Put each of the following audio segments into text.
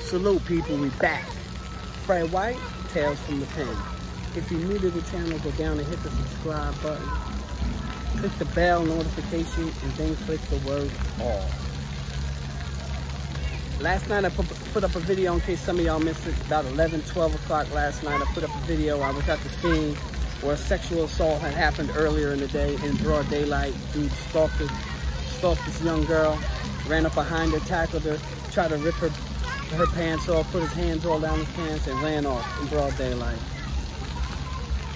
Salute people, we back. Fred White, Tales from the Pen. If you're new to the channel, go down and hit the subscribe button. Click the bell notification and then click the word all. Last night I put, up a video in case some of y'all missed it. About 11, 12 o'clock last night I put up a video. I was at the scene where a sexual assault had happened earlier in the day in broad daylight. Dude stalked, stalked this young girl, ran up behind her, tackled her, tried to rip her her pants off, put his hands all down his pants, and ran off in broad daylight.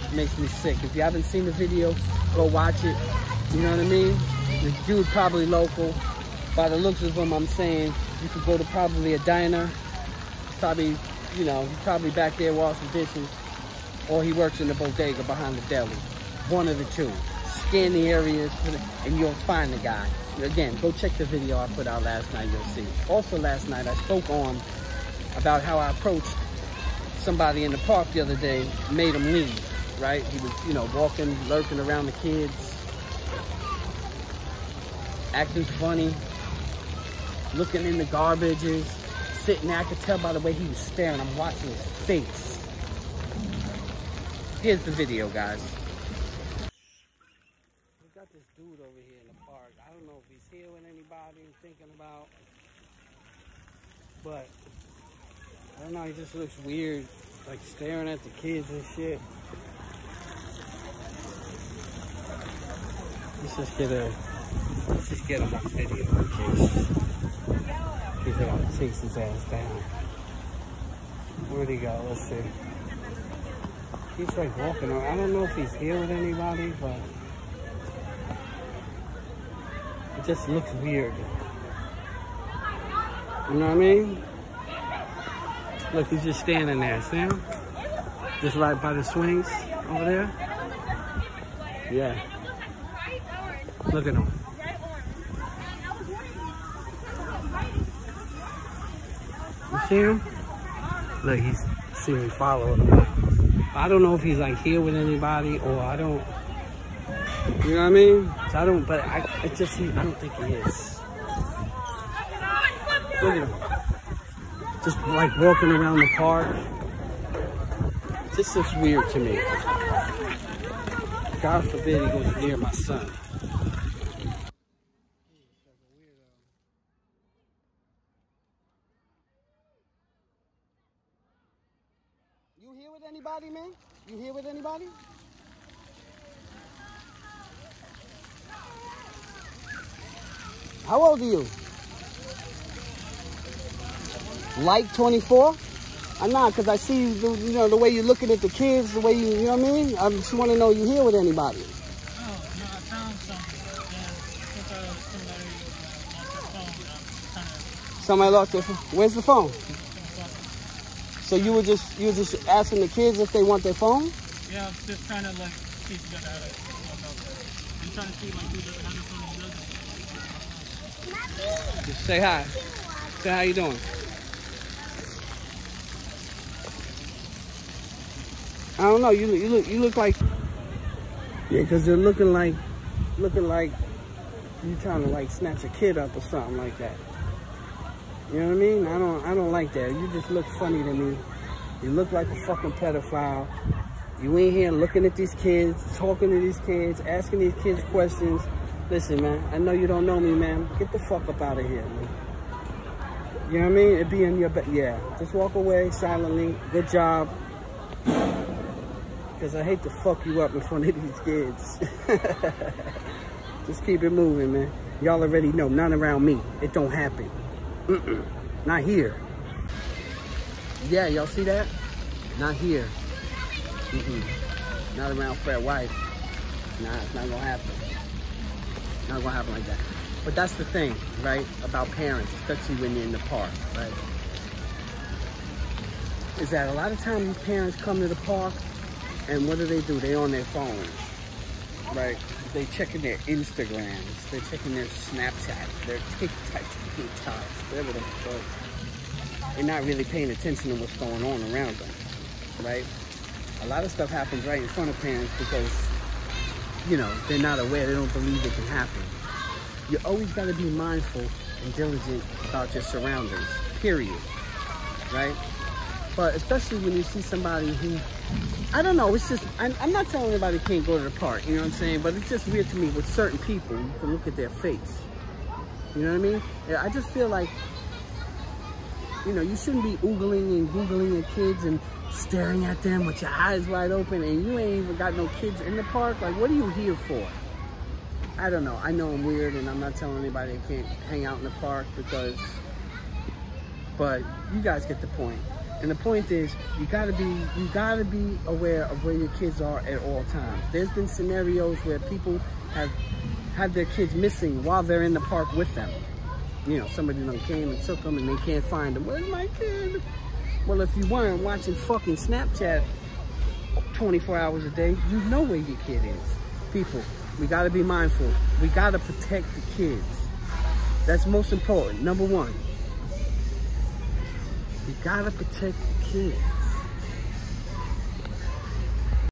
It makes me sick. If you haven't seen the video, go watch it. You know what I mean? The dude probably local. By the looks of him, I'm saying you could go to probably a diner. Probably, you know, probably back there washing dishes. Or he works in the bodega behind the deli. One of the two. Scan the areas and you'll find the guy. Again, go check the video I put out last night, you'll see. Also last night, I spoke on about how I approached somebody in the park the other day, made him leave, right? He was, you know, walking, lurking around the kids, acting funny, looking in the garbages, sitting there. I could tell by the way he was staring. I'm watching his face. Here's the video, guys. We got this dude over here in the park. I he's with anybody, thinking about, but I don't know. He just looks weird, like staring at the kids and shit. Let's just get a, let's just get him on video in case, I gotta chase his ass down. Where'd he go? Let's see. He's like walking around. I don't know if he's here with anybody, but it just looks weird. You know what I mean? Look, he's just standing there, see him? Just right by the swings over there. Yeah. Look at him. You see him? Look, he's see following him. I don't know if he's like here with anybody or I don't. You know what I mean? So I don't, but I, it just, I don't think he is. Look at him. Just like walking around the park. This looks weird to me. God forbid he goes near my son. You here with anybody, man? You here with anybody? How old are you? Like 24? I'm not, because I see, the, you know, the way you're looking at the kids, the way you, you know what I mean? I just want to know you here with anybody. Oh, no, I found something. Somebody lost their phone. I'm trying to Somebody lost their phone. Where's the phone? So you were just, you were just asking the kids if they want their phone? Yeah, I was just trying to like you got out of I'm trying to see like who doesn't have a phone. Just say hi. Say how you doing. I don't know. You look, you look, you look like yeah, because they're looking like, looking like you trying to like snatch a kid up or something like that. You know what I mean? I don't, I don't like that. You just look funny to me. You look like a fucking pedophile. You ain't here looking at these kids, talking to these kids, asking these kids questions. Listen, man, I know you don't know me, man. Get the fuck up out of here, man. You know what I mean? It'd be in your bed. Yeah, just walk away silently. Good job. Because I hate to fuck you up in front of these kids. just keep it moving, man. Y'all already know, none around me. It don't happen. Mm-mm. Not here. Yeah, y'all see that? Not here. Mm-mm. Not around Fred White. Nah, it's not gonna happen. Not gonna happen like that. But that's the thing, right? About parents, especially when they're in the park, right? Is that a lot of times parents come to the park and what do they do? They on their phone, right? They checking their Instagrams, they're checking their Snapchats, their TikTok, TikToks, whatever the fuck. They're not really paying attention to what's going on around them, right? A lot of stuff happens right in front of parents because, you know, they're not aware, they don't believe it can happen. You always got to be mindful and diligent about your surroundings, period. right? But especially when you see somebody who, I don't know, it's just, I'm, I'm not telling anybody can't go to the park, you know what I'm saying? But it's just weird to me with certain people, you can look at their face. You know what I mean? I just feel like, you know, you shouldn't be oogling and googling at kids and staring at them with your eyes wide open and you ain't even got no kids in the park. Like, what are you here for? I don't know. I know I'm weird and I'm not telling anybody they can't hang out in the park because, but you guys get the point. And the point is, you gotta be, you gotta be aware of where your kids are at all times. There's been scenarios where people have had their kids missing while they're in the park with them. You know, somebody done came and took them and they can't find them. Where's my kid? Well, if you weren't watching fucking Snapchat 24 hours a day, you know where your kid is. People, we gotta be mindful. We gotta protect the kids. That's most important. Number one. You gotta protect the kids.